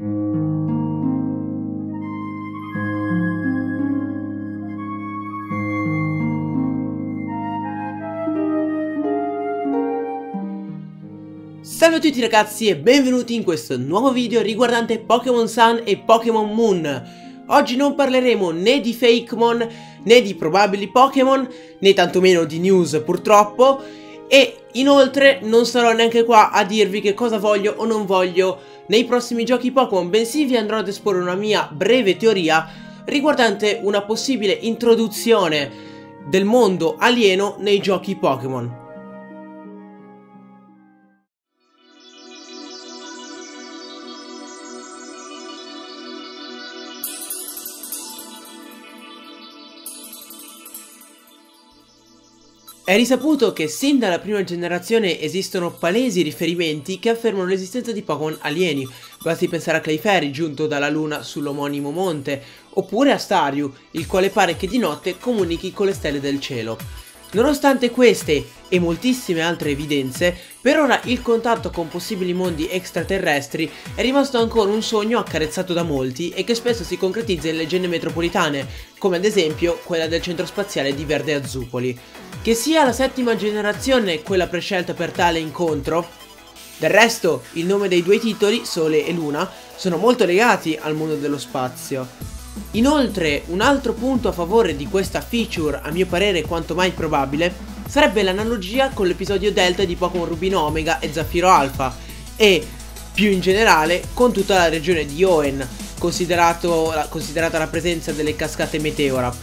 Salve a tutti ragazzi e benvenuti in questo nuovo video riguardante Pokémon Sun e Pokémon Moon. Oggi non parleremo né di Fakemon, né di probabili Pokémon, né tantomeno di news purtroppo, e inoltre non sarò neanche qua a dirvi che cosa voglio o non voglio nei prossimi giochi Pokémon, bensì vi andrò ad esporre una mia breve teoria riguardante una possibile introduzione del mondo alieno nei giochi Pokémon. È risaputo che sin dalla prima generazione esistono palesi riferimenti che affermano l'esistenza di Pokémon alieni, basti pensare a Clefairy giunto dalla luna sull'omonimo monte, oppure a Staryu, il quale pare che di notte comunichi con le stelle del cielo. Nonostante queste e moltissime altre evidenze, per ora il contatto con possibili mondi extraterrestri è rimasto ancora un sogno accarezzato da molti e che spesso si concretizza in leggende metropolitane, come ad esempio quella del centro spaziale di Verde Azzupoli. Che sia la settima generazione quella prescelta per tale incontro, del resto il nome dei due titoli, Sole e Luna, sono molto legati al mondo dello spazio. Inoltre, un altro punto a favore di questa feature, a mio parere quanto mai probabile, sarebbe l'analogia con l'episodio Delta di Pokémon Rubino Omega e Zaffiro Alpha e, più in generale, con tutta la regione di Oen, considerata la presenza delle cascate Meteora.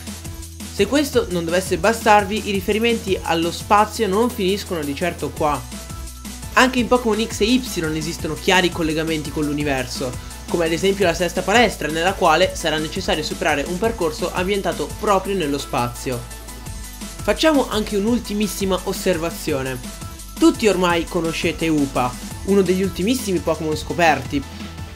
Se questo non dovesse bastarvi, i riferimenti allo spazio non finiscono di certo qua. Anche in Pokémon X e Y esistono chiari collegamenti con l'universo, come ad esempio la sesta palestra nella quale sarà necessario superare un percorso ambientato proprio nello spazio. Facciamo anche un'ultimissima osservazione. Tutti ormai conoscete Upa, uno degli ultimissimi Pokémon scoperti.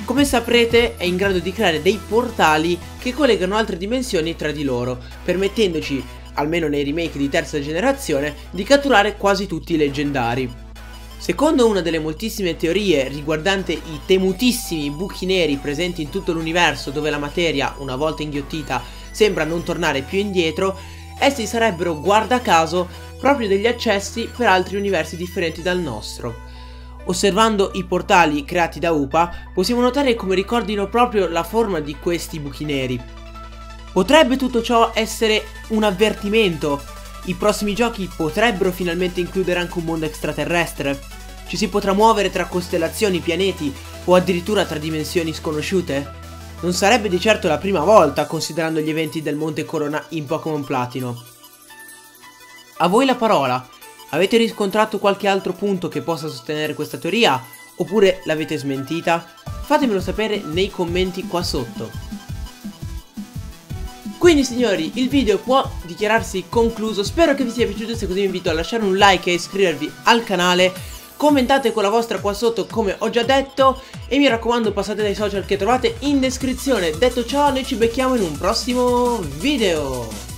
Come saprete è in grado di creare dei portali che collegano altre dimensioni tra di loro, permettendoci, almeno nei remake di terza generazione, di catturare quasi tutti i leggendari. Secondo una delle moltissime teorie riguardante i temutissimi buchi neri presenti in tutto l'universo dove la materia, una volta inghiottita, sembra non tornare più indietro, essi sarebbero, guarda caso, proprio degli accessi per altri universi differenti dal nostro. Osservando i portali creati da UPA, possiamo notare come ricordino proprio la forma di questi buchi neri. Potrebbe tutto ciò essere un avvertimento i prossimi giochi potrebbero finalmente includere anche un mondo extraterrestre. Ci si potrà muovere tra costellazioni, pianeti o addirittura tra dimensioni sconosciute? Non sarebbe di certo la prima volta considerando gli eventi del Monte Corona in Pokémon Platino. A voi la parola. Avete riscontrato qualche altro punto che possa sostenere questa teoria? Oppure l'avete smentita? Fatemelo sapere nei commenti qua sotto. Quindi signori il video può dichiararsi concluso. Spero che vi sia piaciuto se così vi invito a lasciare un like e iscrivervi al canale. Commentate con la vostra qua sotto come ho già detto. E mi raccomando passate dai social che trovate in descrizione. Detto ciò noi ci becchiamo in un prossimo video